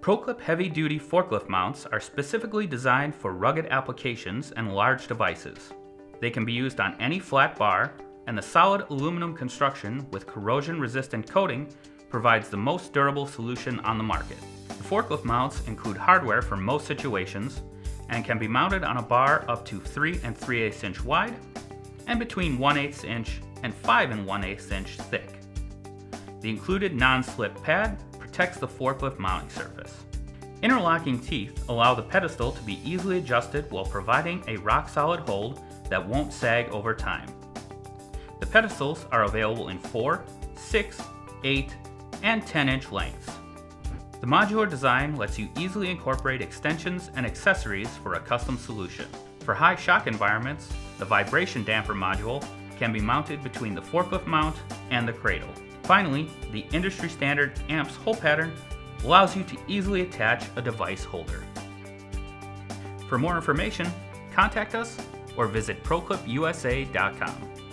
ProClip heavy duty forklift mounts are specifically designed for rugged applications and large devices. They can be used on any flat bar, and the solid aluminum construction with corrosion resistant coating provides the most durable solution on the market. The forklift mounts include hardware for most situations and can be mounted on a bar up to 3 and 3 8 inch wide and between 1 8 inch and 5 and 1 8 inch thick. The included non-slip pad protects the forklift mounting surface. Interlocking teeth allow the pedestal to be easily adjusted while providing a rock-solid hold that won't sag over time. The pedestals are available in 4, 6, 8, and 10 inch lengths. The modular design lets you easily incorporate extensions and accessories for a custom solution. For high shock environments, the vibration damper module can be mounted between the forklift mount and the cradle. Finally, the industry standard AMPS hole pattern allows you to easily attach a device holder. For more information, contact us or visit ProClipUSA.com.